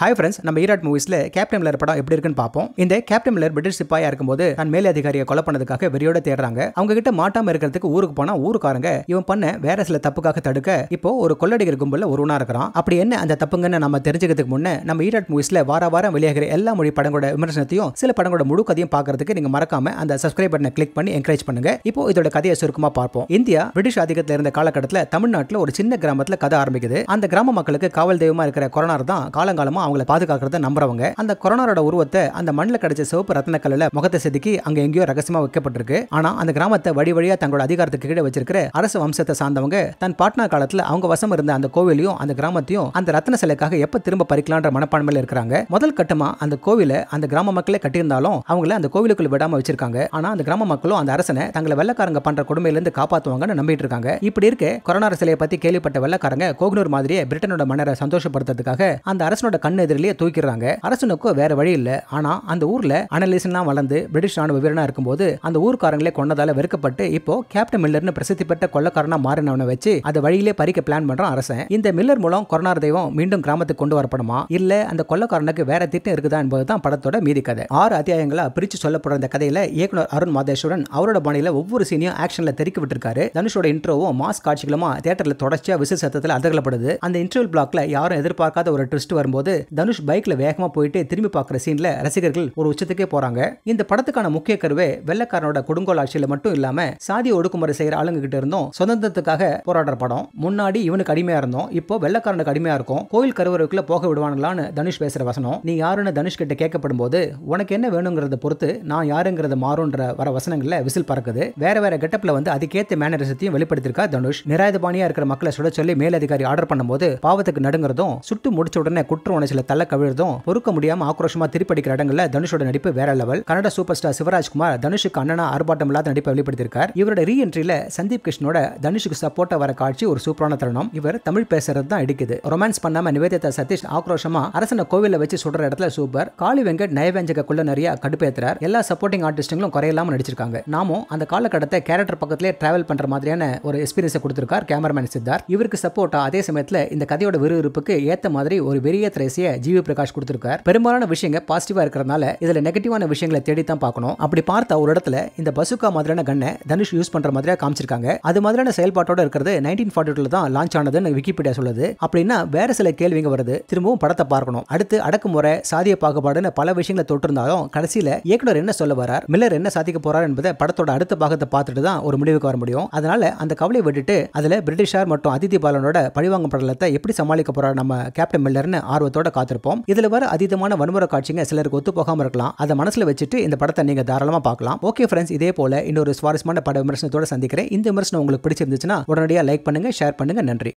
Hi friends நம்ம Erode மூவிஸில் captain Miller படம் எப்படி இருக்குன்னு பார்ப்போம். இந்த கேப்டன் மில்லர் பிரிட்டிஷ் சிப்பாயா இருக்கும்போது தன் மேலே அதிகாரியை கொலை பண்ணதுக்காக வெறியோட தேடுறாங்க. அவங்க கிட்ட மாட்டாம இருக்கிறதுக்கு ஊருக்கு போனா ஊருக்காரங்க இவன் பண்ண வேற சில தப்புக்காக தடுக்க இப்போ ஒரு கொள்ளடிகர் கும்பலில் ஒருவனா இருக்கிறான். அப்படி என்ன அந்த தப்புங்கன்னு நம்ம தெரிஞ்சுக்கிறதுக்கு முன்னே நம்ம ஈராட் மூவிஸ்ல வார வாரம் வெளியாகிற எல்லா மொழி படங்களோட விமர்சனத்தையும் சில படங்களோட முழு கதையும் பார்க்கறதுக்கு நீங்க மறக்காம அந்த சப்ஸ்கிரைப் பட்டனை கிளிக் பண்ணி என்கரேஜ் பண்ணுங்க. இப்போ இதோட கதையை சுருக்கமா பார்ப்போம். இந்தியா பிரிட்டிஷ் ஆதிக்கத்தில் இருந்த காலகட்டத்தில் தமிழ்நாட்டில் ஒரு சின்ன கிராமத்தில் கதை ஆரம்பிக்குது. அந்த கிராம மக்களுக்கு காவல் தெய்வமா இருக்கிற கொரோனா தான் காலங்காலமா அவங்கள பாதுகாக்கிறத நம்புறவங்க. அந்த கொரோனாரோட உருவத்தை அந்த மண்ணில் கிடைச்ச சிவப்பு ரத்ன கல்லில் முகத்தை செதுக்கி அங்க எங்கேயோ ரகசியமா வைக்கப்பட்டிருக்கு. ஆனா அந்த கிராமத்தை வழி வழியா தங்களோட அதிகாரத்துக்கு கீழே வச்சிருக்கிற அரசு வம்சத்தை சார்ந்தவங்க தன் பாட்னா காலத்துல அவங்க வசம் இருந்த அந்த கோவிலையும் அந்த கிராமத்தையும் அந்த ரத்ன சிலைக்காக எப்ப திரும்ப பறிக்கலான்ற மனப்பான்மையில இருக்கிறாங்க. முதல் கட்டமா அந்த கோவிலை அந்த கிராம மக்களே கட்டியிருந்தாலும் அவங்கள அந்த கோவிலுக்குள்ள விடாம வச்சிருக்காங்க. ஆனா அந்த கிராம மக்களும் அந்த அரசனை தங்களை வெள்ளக்காரங்க பண்ற கொடுமையிலிருந்து காப்பாத்துவாங்கன்னு நம்பிட்டு இருக்காங்க. இப்படி இருக்க கொரோனா சிலையை பத்தி கேள்விப்பட்ட வெள்ளக்காரங்க கோகனூர் மாதிரியே பிரிட்டனோட மன்னரை சந்தோஷப்படுத்துறதுக்காக அந்த அரசனோட கண் எதிரிலேயே தூக்கிடுறாங்க அரசனுக்கும் வேற வழி இல்ல. ஆனா அந்த ஊர்ல அனலிசன்லாம் வளர்ந்து பிரிட்டிஷ் ராணுவ வீரனா இருக்கும்போது அந்த ஊர்க்காரங்களே கொண்டதால வெறுக்கப்பட்டு இப்போ கேப்டன் மில்லர்னு பிரசித்தி பெற்ற கொள்ளக்காரனா மாறினவனை வச்சு அதை வழியிலே பறிக்க பிளான் பண்றான் அரசன். இந்த மில்லர் மூலம் கொரோனார் தெய்வம் மீண்டும் கிராமத்துக்கு கொண்டு வரப்படுமா? இல்ல அந்த கொள்ளக்காரனுக்கு வேற திட்டம் இருக்குதா என்பதுதான் படத்தோட மீதி கதை. ஆறு அத்தியாயங்களா பிரிச்சு சொல்லப்படுற இந்த கதையில இயக்குனர் அருண் மாதேஸ்வரன் அவரோட பாணியில ஒவ்வொரு சீனையும் ஆக்ஷன்ல தெறிக்க விட்டுருக்காரு. தனுஷோட இன்ட்ரோவும் மாஸ் காட்சிகளுமா தியேட்டர்ல தொடர்ச்சியா விசில் சத்தத்தில் அதகலப்படுது அந்த இன்டர்வல் பிளாக்ல யாரும் எதிர்பார்க்காத ஒரு ட்விஸ்ட் வரும்போது தனுஷ் பைக்ல வேகமா போயிட்டு திரும்பி பார்க்குற சீன்ல ரசிகர்கள் ஒரு உச்சத்துக்கே போறாங்க. இந்த படத்துக்கான முக்கிய கருவே வெள்ளக்காரனோட கொடுங்கோல் ஆட்சியில மட்டும் இல்லாம சாதி ஒடுக்குமுறை செய்யற ஆளுங்க கிட்ட இருந்தும் சுதந்திரத்துக்காக போராடுற படம். முன்னாடி இவனுக்கு அடிமையா இருந்தோம். இப்போ வெள்ளக்காரனுக்கு அடிமையா இருக்கும். கோயில் கருவறைக்குள்ள போக விடுவானுங்களான்னு தனுஷ் பேசுற வசனம். நீ யாருன்னு தனுஷ் கிட்ட கேட்கப்படும் போது உனக்கு என்ன வேணுங்கிறத பொறுத்து நான் யாருங்கிறத மாறுன்ற வர வசனங்கள்ல விசில் பறக்குது. வேற வேற கெட்டப்ல வந்து அதுக்கேத்த மேனரிசத்தையும் வெளிப்படுத்திருக்கா தனுஷ்? நிராயுதபாணியா இருக்கிற மக்களை சுட சொல்லி மேலதிகாரி ஆர்டர் பண்ணும்போது பாவத்துக்கு நடுங்கிறதும் சுட்டு முடிச்ச உடனே குற்ற சில தள்ள கவிழ்றதும் பொறுக்க முடியாம ஆக்ரோஷமா திருப்படிக்கிற இடங்கள்ல தனுஷோட நடிப்பு வேற level Kannada super star Shivarajkumar தனுஷுக்கு அண்ணனா ஆர்ப்பாட்டம் இல்லாத நடிப்பை வெளிப்படுத்தியிருக்கார். இவரோட ரீஎன்ட்ரியில சந்தீப் கிருஷ்ணோட தனுஷுக்கு சப்போர்ட்டா வர காட்சி ஒரு சூப்பரான தருணம். இவர் தமிழ் பேசுறது தான் எடுக்குது ரொமான்ஸ் பண்ணாம நிவேதிதா சதீஷ் ஆக்ரோஷமா அரசனை கோவில வச்சு சுடுற இடத்துல சூப்பர் காளி வெங்கட் நயவேஞ்சக குள்ள நிறைய கடுப்பேத்துறார் எல்லா சப்போர்ட்டிங் ஆர்டிஸ்டுங்களும் குறையில்லாம நடிச்சிருக்காங்க. நாமும் அந்த காலகட்டத்தை கேரக்டர் பக்கத்திலே டிராவல் பண்ற மாதிரியான ஒரு எக்ஸ்பீரியன்ஸை கொடுத்திருக்கார் கேமராமேன் சித்தார் இவருக்கு சப்போர்ட்டா அதே சமயத்துல இந்த கதையோட விறுவிறுப்புக்கு ஏத்த மாதிரி ஒரு வெறிய திரைசிய ஜிவி பிரகாஷ் கொடுத்திருக்காரு. பெரும்பாலான விஷயங்கள் பாசிட்டிவா இருக்கிறதுனால இதுல நெகட்டிவான விஷயங்களை தேடி தான் பார்க்கணும். அப்படி பார்த்த ஒரு இடத்துல இந்த பசுக்கா மாதிரியான கண்ணை தனுஷ் யூஸ் பண்ற மாதிரியா காமிச்சிருக்காங்க. அது மாதிரியான செயல்பாட்டோட இருக்கிறது நைன்டீன் ஃபார்ட்டி டூல தான் லான்ச் ஆனதுன்னு விக்கிபீடியா சொல்லுது. அப்படின்னா வேற சில கேள்விங்க வருது. திரும்பவும் படத்தை பார்க்கணும். அடுத்து அடக்குமுறை சாதிய பாகுபாடுன்னு பல விஷயங்களை தொட்டிருந்தாலும் கடைசியில இயக்குனர் என்ன சொல்ல வரார் மில்லர் என்ன சாதிக்க போறார் என்பதை படத்தோட அடுத்த பாகத்தை பார்த்துட்டு தான் ஒரு முடிவுக்கு வர முடியும். அதனால அந்த கவலையை விட்டுட்டு அதுல பிரிட்டிஷார் மற்றும் அதிதி பாலனோட பழிவாங்கும் படலத்தை எப்படி சமாளிக்க போறார் நம்ம கேப்டன் மில்லர்னு ஆர்வத்தோட காத்திருப்போம். இதுல வர அதீதமான வன்முறை காட்சிங்க சிலருக்கு ஒத்து போகாம இருக்கலாம். அதை மனசுல வச்சுட்டு இந்த படத்தை நீங்க தாராளமா பார்க்கலாம். ஓகே ஃப்ரெண்ட்ஸ் இதே போல இன்னொரு சுவாரஸ்யமான பட விமர்சனத்தோட சந்திக்கிறேன். இந்த விமர்சனம் உங்களுக்கு பிடிச்சிருந்துச்சுன்னா உடனடியாக லைக் பண்ணுங்க ஷேர் பண்ணுங்க. நன்றி.